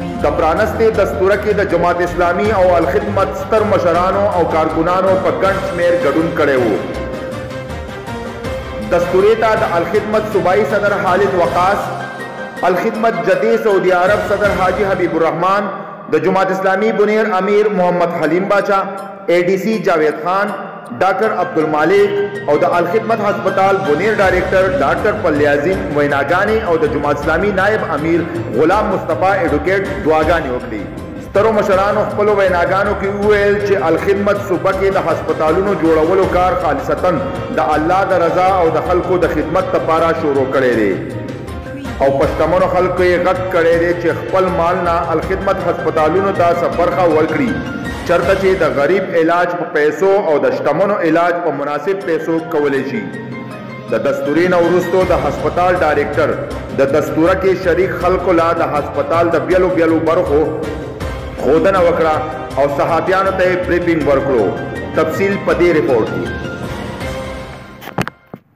د پرانستې دستوره کې د جماعت اسلامي او الخدمت ستر مشرانو او کارکنانو په ګڼ شمېر ګډون کړی وو. دستورې ته د الخدمت صوبايي صدر حالد وقاص، الخدمت جدې سعودي عرب صدر حاجي حبیب الرحمن، د جماعت اسلامي بونېر امیر محمد حلیم باچا، اې ډي سي جاوېد خان، ډاکټر عبدالمالک او د الخدمت هسپتال بونیر ډایرکټر ډاکټر پلیازین ویناګانې او د جماعت اسلامي نایب امیر غلام مصطفی ایډوکیټ دعاګانې وکړې. سترو مشرانو خپلو ویناګانو کې وویل چې الخدمت صوبه کې د هسپتالونو جوړولو کار خالصتاً د الله د رضا او د خلکو د خدمت لپاره شروع کړی دی. او په شتمنو خلکو یې غږ کړی دی چې خپل مال نه الخدمت هسپتالونو ته څه برخه ورکړي چرته چې د غریب علاج په پیسو او د شتمنو علاج په مناسب پیسو کولی شي د دستورې نه وروسته د هسپتال ډایرکټر د دستوره کې شریک خلکو له د هسپتال د بیلو بیلو برخو ښودنه وکړه او صحافیانو ته یې بریفنګ ورکړو تفصیل په دې رپورټ کې.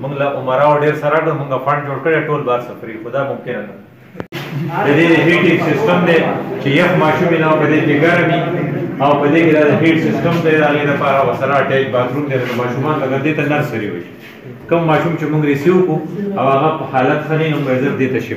موږ له عمراو ډېر سره کړ موږ فنډ جوړ کړی ټول بار سفري خدا ممکن نه د دې هیټینګ سیستم دی چې یخ ماشوم نه په دې کې ګرمي او په دې کې د هیټ سیستم دی د هغې لپاره وسره اټیچ باتروم دی د ماشومان ته دې ته نرسري وي کوم ماشوم چې موږ ریسیو کو او هغه په حالت خنې هم زر دې ته شي